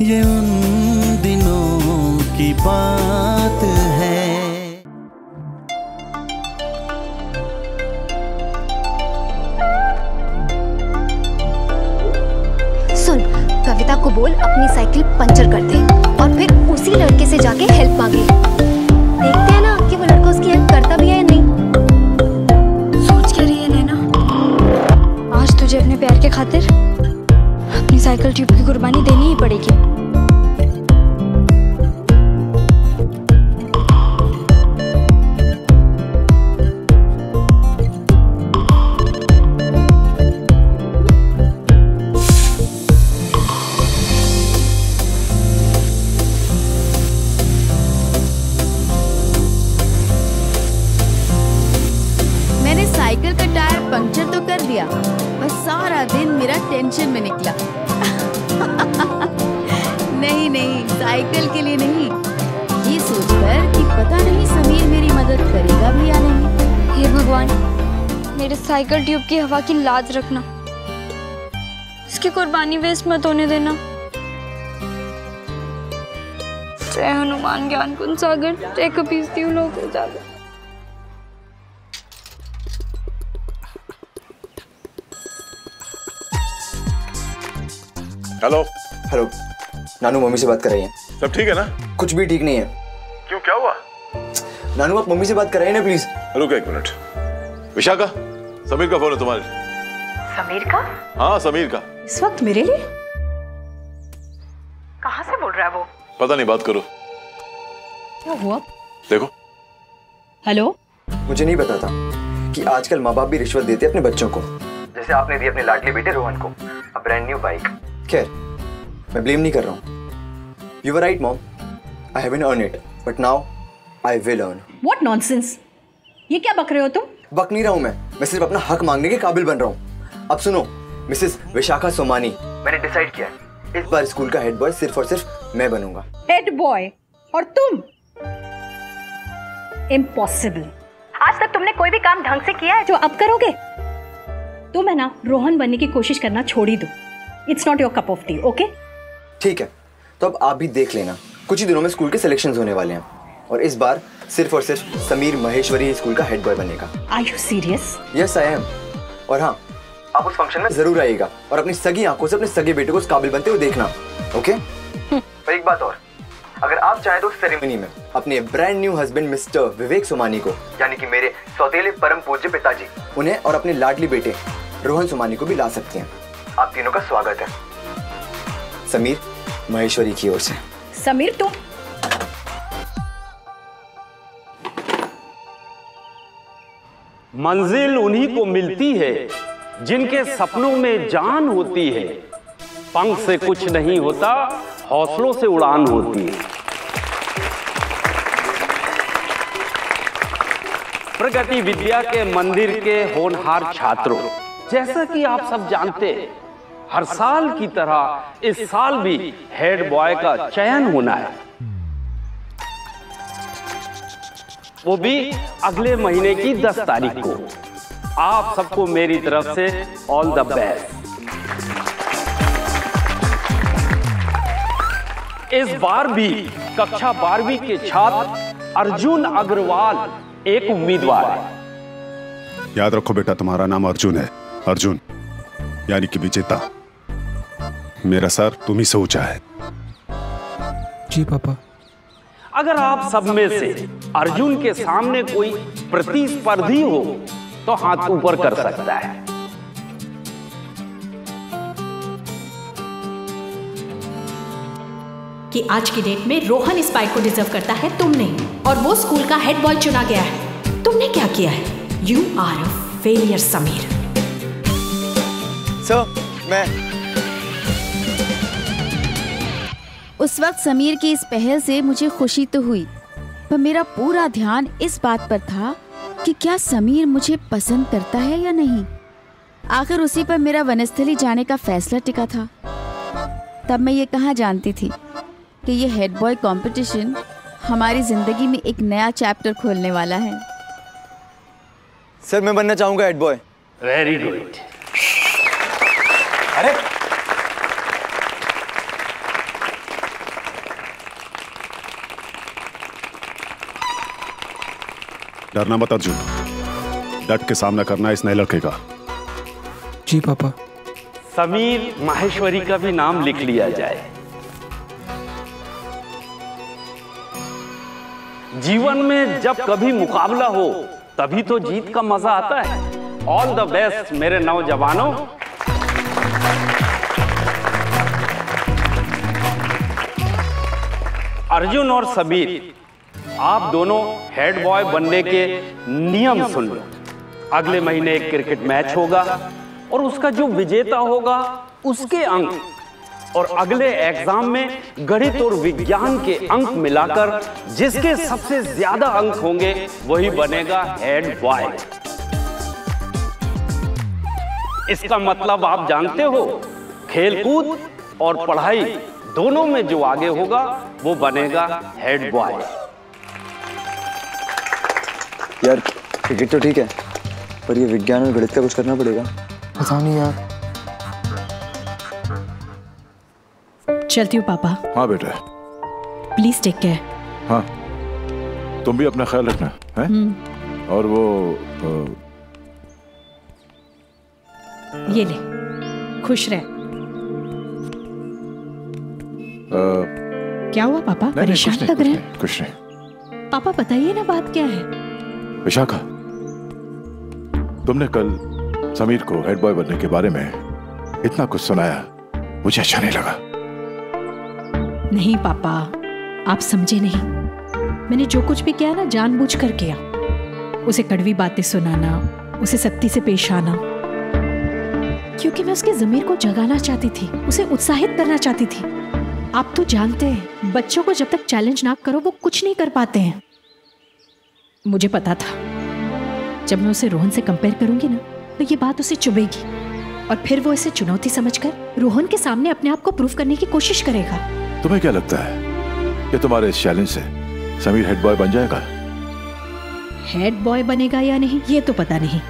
ये उन दिनों की बात है। सुन कविता को बोल अपनी साइकिल पंचर कर दे और फिर उसी लड़के से जाके हेल्प मांगे। देखते हैं ना कि वो लड़का उसकी हेल्प करता भी है या नहीं। सोच के रही है नैना? आज तुझे अपने प्यार के खातिर ट्यूब की कुर्बानी देनी ही पड़ेगी। साइकिल ट्यूब की हवा की लाज रखना। इसकी कुर्बानी वेस्ट मत होने देना। जय हनुमान ज्ञान कुन सागर जय कपीस तीव लोग उजागर। हेलो। हेलो। नानू मम्मी से बात कर रही हैं। सब ठीक है ना? कुछ भी ठीक नहीं है। क्यों क्या हुआ? नानू आप मम्मी से बात कर रही हैं ना प्लीज़ रुको एक मिनट। विशाखा? समीर का फ़ोन है तुम्हारे। समीर का? हाँ समीर का। इस वक्त मेरे लिए? कहाँ से बोल रहा है वो? पता नहीं बात करो। क्या हुआ? देखो। हेलो? मुझे नहीं पता था कि आजकल माँ बाप भी रिश्वत देते अपने बच्चों को। जैसे आपने दी अपने लाडले बेटे रोहन को अ ब्रांड न्यू बाइक खैर मैं ब्लेम नहीं कर रहा हूँ। You were right mom I haven't earn it but now I will earn what nonsense ये क्या बक रहे हो तुम? बक नहीं रहा हूँ मैं। मैं सिर्फ़ अपना हक मांगने के काबिल बन रहा हूँ। अब सुनो मिसेस विशाखा सोमानी मैंने डिसाइड किया है। इस बार स्कूल का हेड बॉय सिर्फ़ और सिर्फ़ मैं बनूँगा। हेड बॉय और तुम? इम्पॉसिबल आज तक तुमने कोई भी काम ढंग से किया है? जो अब करोगे? तुम है ना रोहन बनने की कोशिश करना छोड़ ही दो। It's not your cup of tea okay ठीक है तो अब आप भी देख लेना। कुछ ही दिनों में स्कूल के सिलेक्शन होने वाले हैं। और इस बार सिर्फ़ और सिर्फ़ समीर महेश्वरी स्कूल का हेड बॉय बनेगा। Are you serious yes I am और हाँ आप उस फ़ंक्शन में ज़रूर आइएगा और अपनी सगी आँखों से अपने सगे बेटे को उस काबिल बनते हुए देखना ओके और एक बात और अगर आप चाहें तो सेरेमनी में अपने brand new husband mister Vivek Somani को यानी कि मेरे सौतेले परम पूज्य पिताजी उन्हें और अपने लाडली बेटे रोहन सोमानी को भी ला सकते हैं। आप तीनों का स्वागत है। समीर महेश्वरी की ओर से। समीर तुम मंजिल उन्हीं को मिलती है, जिनके सपनों में जान होती है। पंख से कुछ नहीं होता, हौसलों से उड़ान होती है। प्रगति विद्या के मंदिर के होनहार छात्रों, जैसा कि आप सब जानते हैं, हर साल की तरह इस साल भी हेड बॉय का चयन होना है। वो भी अगले महीने की 10 तारीख को। आप सबको मेरी तरफ़ से ऑल द बेस्ट इस बार भी कक्षा बारहवीं के छात्र अर्जुन अग्रवाल एक उम्मीदवार है। याद रखो बेटा तुम्हारा नाम अर्जुन है। अर्जुन यानी कि विजेता। मेरा सर तुम ही से ऊँचा है। जी पापा। अगर आप सब में से अर्जुन के सामने कोई प्रतिस्पर्धी हो तो हाथ ऊपर कर सकता है। कि आज की डेट में रोहन इस बाइक को डिजर्व करता है तुम नहीं। और वो स्कूल का हेड बॉय चुना गया है। तुमने क्या किया है? You are a failure Sameer. Sir मैं उस वक्त समीर की इस पहल से मुझे खुशी तो हुई पर मेरा पूरा ध्यान इस बात पर था कि क्या समीर मुझे पसंद करता है या नहीं। आखिर उसी पर मेरा वनस्थली जाने का फैसला टिका था। तब मैं ये कहाँ जानती थी कि ये हेड बॉय कॉम्पिटिशन हमारी ज़िंदगी में एक नया चैप्टर खोलने वाला है। सर मैं बनना चाहूँगा हेड बॉय वेरी गुड अरे डरना मत अर्जुन। डट के सामना करना इस नए लड़के का। जी पापा। समीर माहेश्वरी का भी नाम लिख लिया जाए। जीवन में जब कभी मुकाबला हो तभी तो जीत का मज़ा आता है। ऑल द बेस्ट मेरे नौजवानों। अर्जुन और सबीर आप दोनों हेड बॉय बनने के नियम सुन लो। अगले महीने एक क्रिकेट मैच होगा और उसका जो विजेता होगा, उसके अंक। और अगले एग्ज़ाम में गणित और विज्ञान के अंक मिलाकर जिसके सबसे ज़्यादा अंक होंगे, वही बनेगा हेड बॉय इसका मतलब आप जानते हो, खेलकूद और पढ़ाई दोनों में जो आगे होगा, वो बनेगा हेड बॉय यार क्रिकेट तो ठीक है पर ये विज्ञान और गणित का कुछ करना पड़ेगा। पता नहीं यार। चलती हूँ पापा। हाँ बेटा। प्लीज़ टेक केयर हाँ। तुम भी अपना ख्याल रखना है? और वो अ, ये ले। खुश रह। अ, क्या हुआ पापा? नहीं, नहीं, परेशान लग रहे हैं? कुछ नहीं। पापा बताइए ना बात क्या है? विशाखा, तुमने कल समीर को हेड बॉय बनने के बारे में इतना कुछ सुनाया, मुझे अच्छा नहीं लगा। नहीं, पापा, आप समझे नहीं। मैंने जो कुछ भी किया ना जानबूझ कर किया। उसे कड़वी बातें सुनाना, उसे सख्ती से पेश आना। क्योंकि मैं उसके जमीर को जगाना चाहती थी, उसे उत्साहित करना चाहती थी। आप तो जानते हैं, बच्चों को जब तक चैलेंज ना करो, वो कुछ नहीं कर पाते हैं। मुझे पता था। जब मैं उसे रोहन से कंपेयर करूँगी ना तो ये बात उसे चुभेगी। और फिर वो इसे चुनौती समझकर रोहन के सामने अपने आप को प्रूव करने की कोशिश करेगा। तुम्हें क्या लगता है? कि तुम्हारे इस चैलेंज से समीर हेड बॉय बन जाएगा? हेड बॉय बनेगा या नहीं ये तो पता नहीं।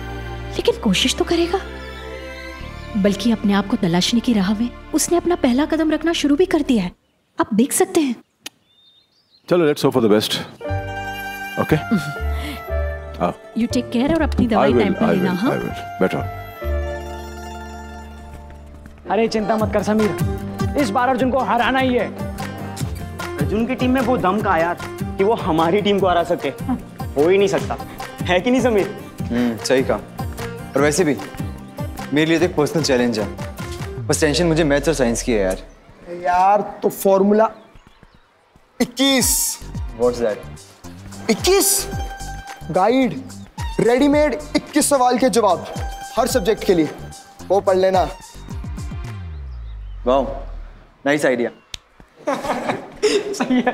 लेकिन कोशिश तो करेगा। बल्कि अपने आप को तलाशने की राह में उसने अपना पहला कदम रखना शुरू भी कर दिया है। आप देख सकते हैं। चलो let's hope for the best okay आओ यू टेक केयर और अपनी दवाई टाइम पे लेना हाँ? आई विल बैठो अरे चिंता मत कर समीर। इस बार अर्जुन को हराना ही है। अर्जुन की टीम में वो दम का यार कि वो हमारी टीम को हरा सके। हो। ही नहीं सकता। है कि नहीं समीर? हम्म सही कहा। और वैसे भी मेरे लिए तो एक पर्सनल चैलेंज है। बस टेंशन मुझे मैथ्स और साइंस की है यार। यार तो formula 21 what's that 21 guide readymade 21 सवाल के जवाब हर सब्जेक्ट के लिए। वो पढ़ लेना। वाओ नाइस आइडिया सही है।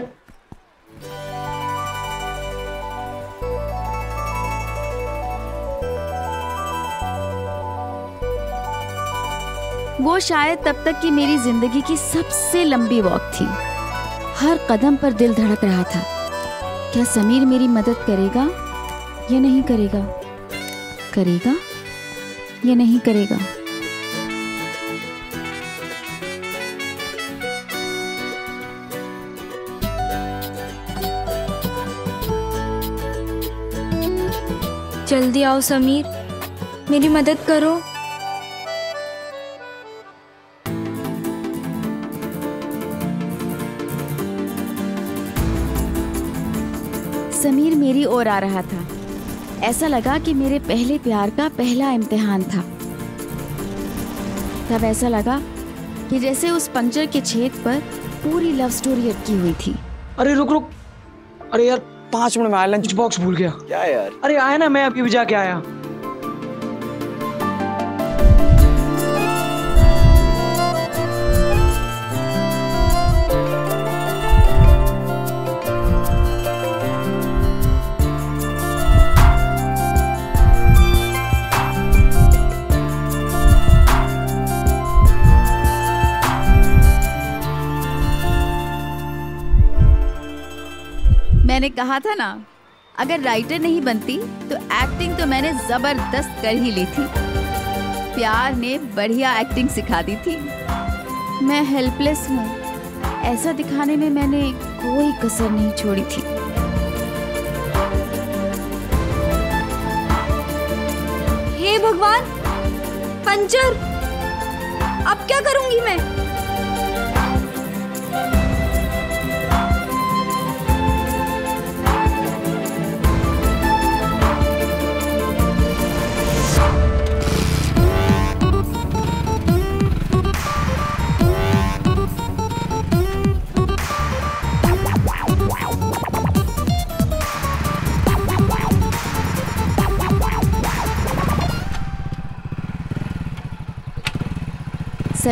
वो शायद तब तक की मेरी ज़िंदगी की सबसे लंबी वॉक थी। हर कदम पर दिल धड़क रहा था। क्या समीर मेरी मदद करेगा? या नहीं करेगा। करेगा? या नहीं करेगा। जल्दी आओ समीर। मेरी मदद करो। समीर मेरी ओर आ रहा था। ऐसा लगा कि मेरे पहले प्यार का पहला इम्तिहान था। तब ऐसा लगा कि जैसे उस पंचर के छेद पर पूरी लव स्टोरी अटकी हुई थी। अरे रुक रुक। अरे यार पाँच मिनट में आया लंच बॉक्स भूल गया। क्या यार? अरे आया ना मैं अभी भी जाके आया। मैंने कहा था ना, अगर राइटर नहीं बनती तो एक्टिंग तो मैंने ज़बरदस्त कर ही ली थी। प्यार ने बढ़िया एक्टिंग सिखा दी थी। मैं हेल्पलेस हूँ। ऐसा दिखाने में मैंने कोई कसर नहीं छोड़ी थी। हे भगवान, पंचर! अब क्या करूँगी मैं?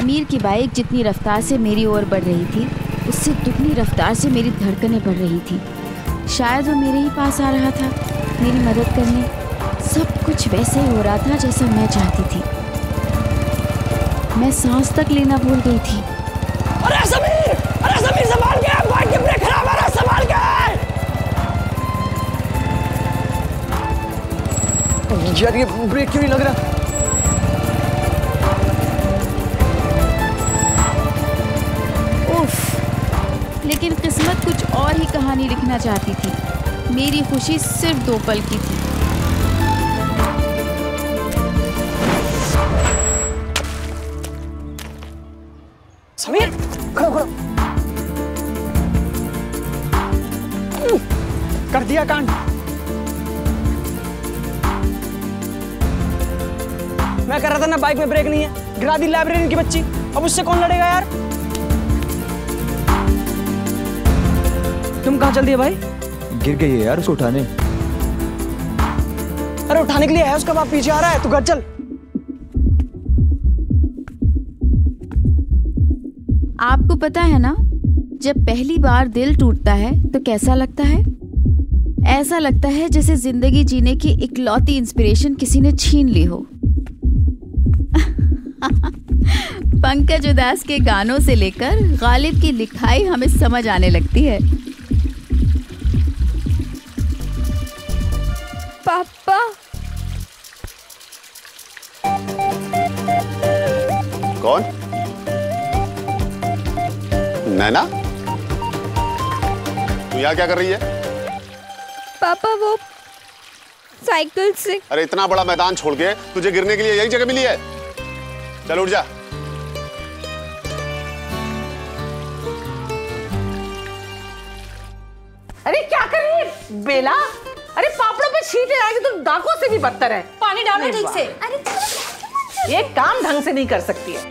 समीर की बाइक जितनी रफ्तार से मेरी ओर बढ़ रही थी उससे दुगनी रफ्तार से मेरी धड़कनें बढ़ रही थी। शायद वो मेरे ही पास आ रहा था मेरी मदद करने। सब कुछ वैसे ही हो रहा था जैसा मैं चाहती थी। मैं सांस तक लेना भूल गई थी। अरे समीर अरे समीर संभाल के बाइक की ब्रेक खराब है अरे संभाल के! यार ये ब्रेक क्यों नहीं लग रहा? लेकिन किस्मत कुछ और ही कहानी लिखना चाहती थी। मेरी खुशी सिर्फ़ दो पल की थी। समीर, खड़ो खड़ो। कर दिया कांड। मैं कह रहा था ना, बाइक में ब्रेक नहीं है। गिरा दी लाइब्रेरी की बच्ची। अब उससे कौन लड़ेगा यार? तुम कहाँ चल दिए भाई? गिर गई है यार उसको उठाने। अरे उठाने के लिए है उसका बाप पीछे आ रहा है तू घर चल। आपको पता है ना जब पहली बार दिल टूटता है तो कैसा लगता है? ऐसा लगता है जैसे ज़िंदगी जीने की इकलौती इंस्पिरेशन किसी ने छीन ली हो। पंकज उदास के गानों से लेकर गालिब की लिखाई हमें समझ आने लगती है। पापा। कौन? नैना? तू यहाँ क्या कर रही है? पापा वो साइकिल से अरे इतना बड़ा मैदान छोड़ के तुझे गिरने के लिए यही जगह मिली है। चल उठ जा। अरे क्या कर रही है? बेला? छींटे आएगी तो डाकों से भी बदतर है। पानी डालो ठीक से। अरे ये काम ढंग से नहीं कर सकती है।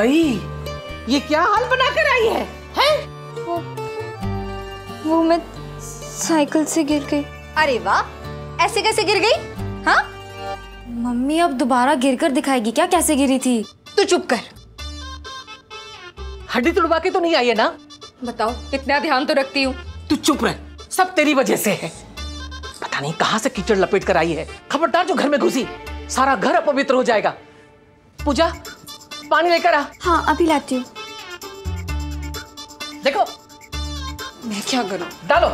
भाई ये क्या हाल बनाकर आई है? हैं? वो वो मैं साइकिल से गिर गई। अरे वाह ऐसे कैसे गिर गई? हाँ? मम्मी अब दोबारा गिरकर दिखाएगी क्या कैसे गिरी थी? तू चुप कर। हड्डी तुड़वा के तो नहीं आई है ना? बताओ कितना ध्यान तो रखती हूँ। तू चुप रह सब तेरी वजह से है। पता नहीं कहाँ से कीचड़ लपेट कर आई है। खबरदार जो घर में घुसी सारा घर अपवित्र हो जाएगा। पूजा पानी लेकर आ। हाँ अभी लाती हूँ। देखो। मैं क्या करूँ? डालो।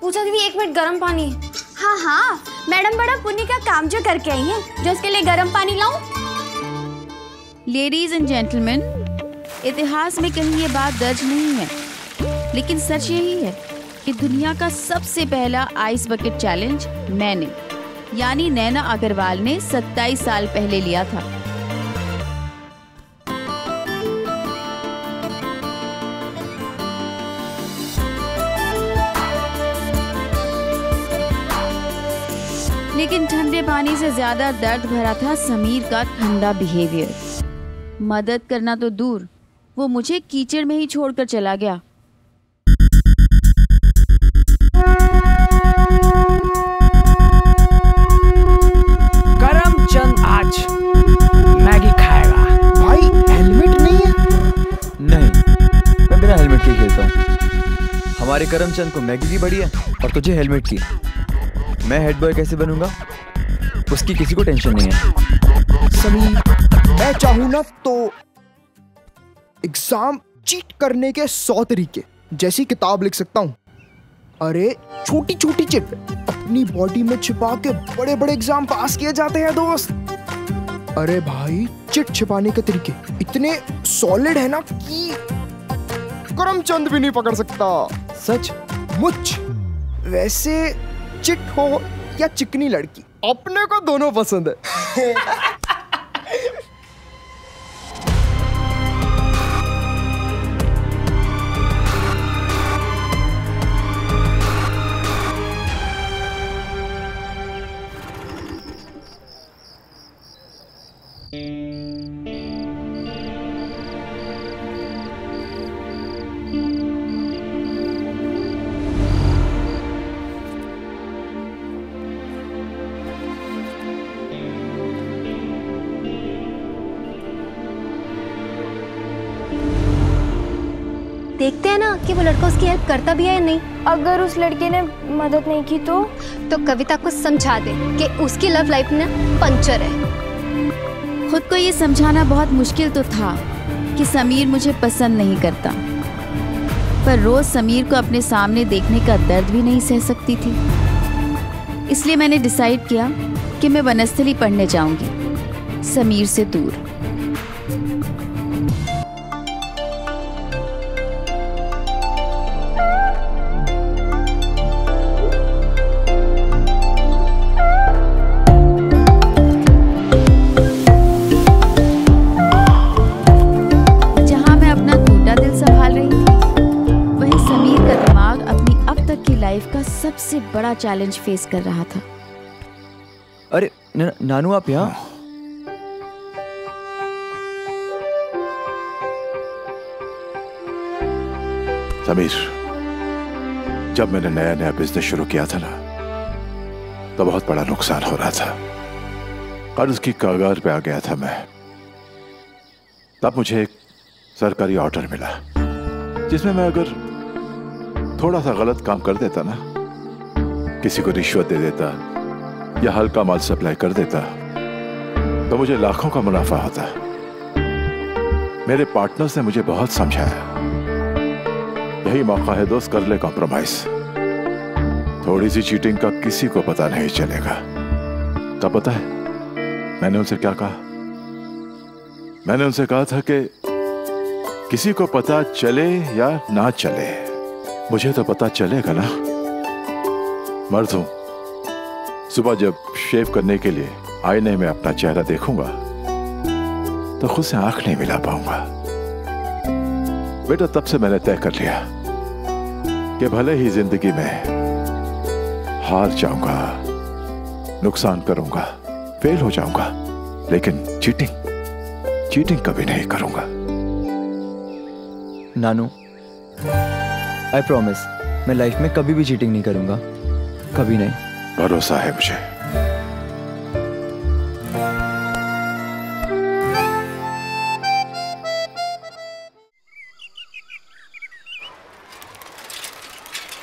पूछा दीदी एक मिनट गर्म पानी। हाँ हाँ। मैडम बड़ा पुण्य का काम जो करके आई है जो उसके लिए गर्म पानी लाऊं। लेडीज़ एंड जेंटलमैन इतिहास में कहीं ये बात दर्ज नहीं है लेकिन सच यही है कि दुनिया का सबसे पहला आइस बकेट चैलेंज मैंने यानी नैना अग्रवाल ने 27 साल पहले लिया था। पानी से ज़्यादा दर्द भरा था समीर का ठंडा बिहेवियर मदद करना तो दूर वो मुझे कीचड़ में ही छोड़कर चला गया। करमचंद आज मैगी खाएगा। भाई हेलमेट नहीं है? नहीं मैं बिना हेलमेट के ही खेलता हूँ। हमारे करमचंद को मैगी की बड़ी है और तुझे हेलमेट की मैं हेड बॉय कैसे बनूँगा? उसकी किसी को टेंशन नहीं है। समीर, मैं चाहूँ ना तो एग्ज़ाम चीट करने के सौ तरीके, जैसी किताब लिख सकता हूँ। अरे छोटी छोटी चिट अपनी बॉडी में छिपा के बड़े बड़े एग्ज़ाम पास किए जाते हैं, दोस्त। अरे भाई चिट छिपाने के तरीके इतने सॉलिड है ना कि करमचंद भी नहीं पकड़ सकता। सच मुझ वैसे चिट हो या चिकनी लड़की अपने को दोनों पसंद है। कि वो लड़का उसकी हेल्प करता भी है या नहीं? अगर उस लड़के ने मदद नहीं की तो? तो कविता को समझा दे कि उसकी लव लाइफ में पंचर है। खुद को ये समझाना बहुत मुश्किल तो था कि समीर मुझे पसंद नहीं करता। पर रोज समीर को अपने सामने देखने का दर्द भी नहीं सह सकती थी। इसलिए मैंने डिसाइड किया कि मैं वनस्थली पढ़ने जाऊँगी। समीर से दूर। बड़ा चैलेंज फेस कर रहा था। अरे न, नानू आप यहाँ? समीर जब मैंने नया नया बिज़नेस शुरू किया था ना तो बहुत बड़ा नुकसान हो रहा था। कर्ज की कागार पे आ गया था मैं। तब मुझे एक सरकारी ऑर्डर मिला जिसमें मैं अगर थोड़ा सा गलत काम कर देता ना किसी को रिश्वत दे देता, या हल्का माल सप्लाई कर देता तो मुझे लाखों का मुनाफा होता। मेरे पार्टनर्स ने मुझे बहुत समझाया। यही मौका है दोस्त, कर ले कॉम्प्रोमाइज थोड़ी सी चीटिंग का किसी को पता नहीं चलेगा। कब पता है, मैंने उनसे क्या कहा? मैंने उनसे कहा था कि किसी को पता चले या ना चले, मुझे तो पता चलेगा ना। मर्द हूँ। सुबह जब शेव करने के लिए आईने में अपना चेहरा देखूँगा तो खुद से आँख नहीं मिला पाऊँगा। बेटा, तब से मैंने तय कर लिया कि भले ही ज़िंदगी में हार जाऊँगा, नुकसान करूँगा, फेल हो जाऊँगा, लेकिन चीटिंग चीटिंग कभी नहीं करूँगा। नानू आई प्रॉमिस मैं लाइफ में कभी भी चीटिंग नहीं करूँगा। कभी नहीं। भरोसा है मुझे।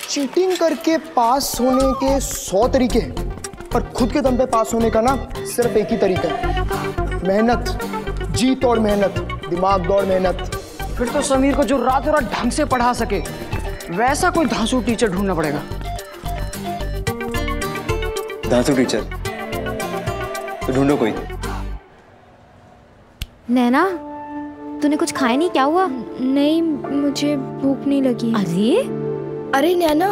चीटिंग करके पास होने के सौ तरीके हैं पर खुद के दम पे पास होने का ना सिर्फ़ एक ही तरीका है। मेहनत जीत और मेहनत दिमाग दौड़ मेहनत। फिर तो समीर को जो रातों रात ढंग से पढ़ा सके वैसा कोई धांसू टीचर ढूंढना पड़ेगा। धांसू टीचर तो ढूंढो कोई। नैना तूने कुछ खाया नहीं? क्या हुआ? नहीं मुझे भूख नहीं लगी। अरे? अरे नैना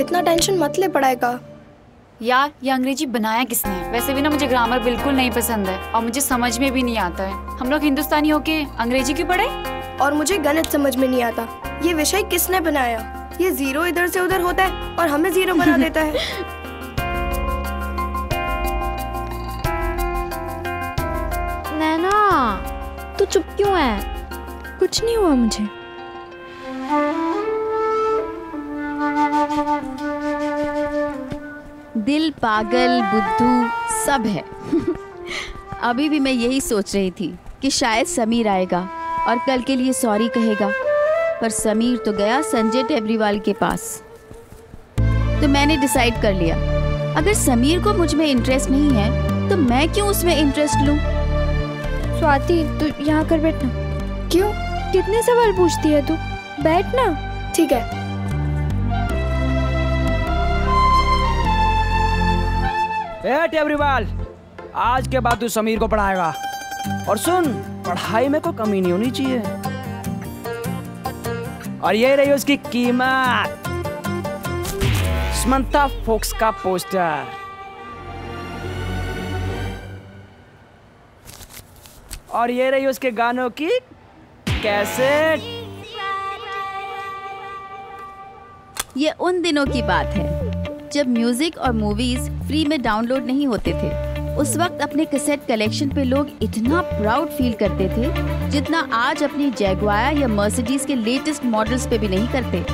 इतना टेंशन मत ले पढ़ाई का। यार ये अंग्रेज़ी बनाया किसने? वैसे भी ना मुझे ग्रामर बिल्कुल नहीं पसंद है और मुझे समझ में भी नहीं आता है। हम लोग हिंदुस्तानी होके अंग्रेज़ी क्यों पढ़े? और मुझे गणित समझ में नहीं आता। ये विषय किसने बनाया? ये ज़ीरो इधर से उधर होता है और हमें ज़ीरो बना देता है। तू चुप क्यों है? कुछ नहीं हुआ मुझे। दिल, पागल, बुद्धू सब है। अभी भी मैं यही सोच रही थी कि शायद समीर आएगा और कल के लिए सॉरी कहेगा, पर समीर तो गया संजय टेबरीवाल के पास। तो मैंने डिसाइड कर लिया, अगर समीर को मुझमें इंटरेस्ट नहीं है तो मैं क्यों उसमें इंटरेस्ट लूँ? स्वाति तू यहाँ कर बैठना। क्यों? कितने सवाल पूछती है तू? बैठना। ठीक है। ए टेबरीवाल आज के बाद तू समीर को पढ़ाएगा। और सुन पढ़ाई में कोई कमी नहीं होनी चाहिए। और ये रही उसकी कीमत। समंता फोक्स का पोस्टर। और ये रही उसके गानों की कैसेट। ये उन दिनों की बात है, जब म्यूज़िक और मूवीज़ फ्री में डाउनलोड नहीं होते थे। उस वक्त अपने कैसेट कलेक्शन पे लोग इतना प्राउड फील करते थे, जितना आज अपनी जैगवायर या मर्सिडीज के लेटेस्ट मॉडल्स पे भी नहीं करते।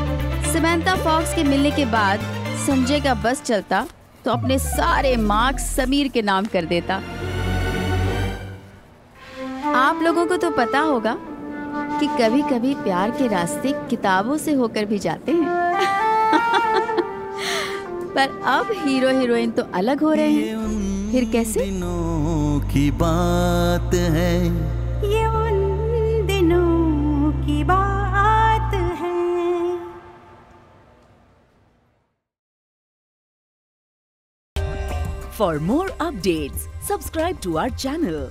समंता फॉक्स के मिलने के बाद संजय का बस चलता तो अपने सारे मार्क्स समीर के नाम कर देता। आप लोगों को तो पता होगा कि कभी कभी प्यार के रास्ते किताबों से होकर भी जाते हैं। पर अब हीरो हीरोइन तो अलग हो रहे हैं। फिर कैसे? दिनों की बात है। ये उन दिनों की बात है। For more updates, subscribe to our channel,